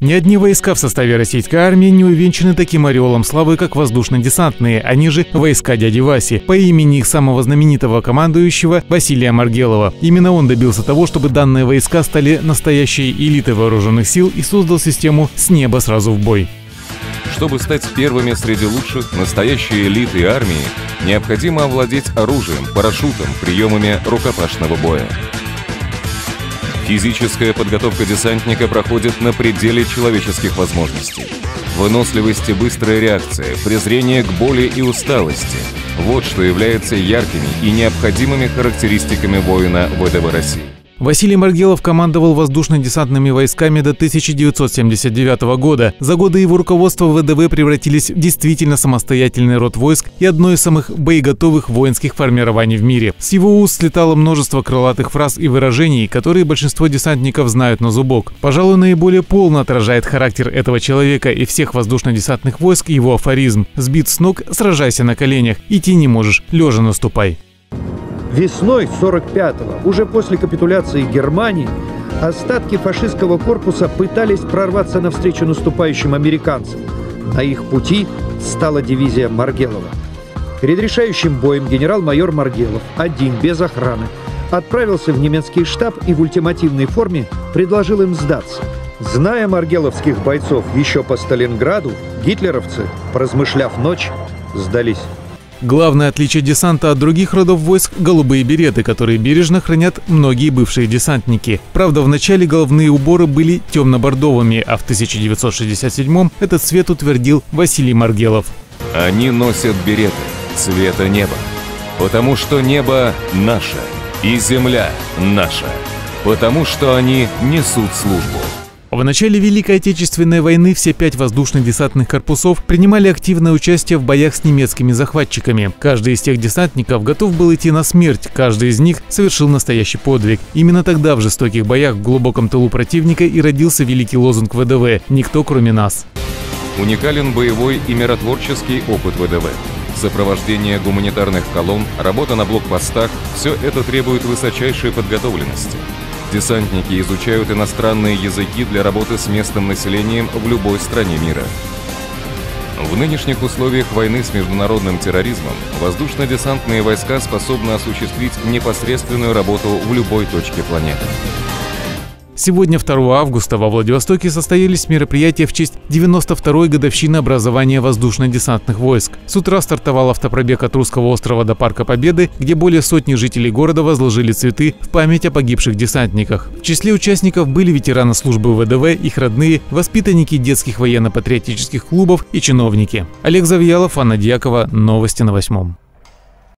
Ни одни войска в составе российской армии не увенчаны таким ореолом славы, как воздушно-десантные, они же войска дяди Васи, по имени их самого знаменитого командующего Василия Маргелова. Именно он добился того, чтобы данные войска стали настоящей элитой вооруженных сил и создал систему «с неба сразу в бой». Чтобы стать первыми среди лучших, настоящей элиты армии, необходимо овладеть оружием, парашютом, приемами рукопашного боя. Физическая подготовка десантника проходит на пределе человеческих возможностей. Выносливость и быстрая реакция, презрение к боли и усталости – вот что является яркими и необходимыми характеристиками воина ВДВ России. Василий Маргелов командовал воздушно-десантными войсками до 1979 года. За годы его руководства ВДВ превратились в действительно самостоятельный род войск и одно из самых боеготовых воинских формирований в мире. С его уст слетало множество крылатых фраз и выражений, которые большинство десантников знают на зубок. Пожалуй, наиболее полно отражает характер этого человека и всех воздушно-десантных войск его афоризм «Сбит с ног, сражайся на коленях, идти не можешь, лежа наступай». Весной 45-го, уже после капитуляции Германии, остатки фашистского корпуса пытались прорваться навстречу наступающим американцам. На их пути стала дивизия Маргелова. Перед решающим боем генерал-майор Маргелов, один, без охраны, отправился в немецкий штаб и в ультимативной форме предложил им сдаться. Зная маргеловских бойцов еще по Сталинграду, гитлеровцы, поразмышляв ночь, сдались. Главное отличие десанта от других родов войск – голубые береты, которые бережно хранят многие бывшие десантники. Правда, в начале головные уборы были темно-бордовыми, а в 1967-м этот цвет утвердил Василий Маргелов. Они носят береты цвета неба, потому что небо наше и земля наша, потому что они несут службу. В начале Великой Отечественной войны все пять воздушно-десантных корпусов принимали активное участие в боях с немецкими захватчиками. Каждый из тех десантников готов был идти на смерть, каждый из них совершил настоящий подвиг. Именно тогда в жестоких боях в глубоком тылу противника и родился великий лозунг ВДВ «Никто кроме нас». Уникален боевой и миротворческий опыт ВДВ. Сопровождение гуманитарных колонн, работа на блокпостах – все это требует высочайшей подготовленности. Десантники изучают иностранные языки для работы с местным населением в любой стране мира. В нынешних условиях войны с международным терроризмом воздушно-десантные войска способны осуществить непосредственную работу в любой точке планеты. Сегодня, 2 августа, во Владивостоке состоялись мероприятия в честь 92-й годовщины образования воздушно-десантных войск. С утра стартовал автопробег от Русского острова до Парка Победы, где более сотни жителей города возложили цветы в память о погибших десантниках. В числе участников были ветераны службы ВДВ, их родные, воспитанники детских военно-патриотических клубов и чиновники. Олег Завьялов, Анна Дьякова, Новости на восьмом.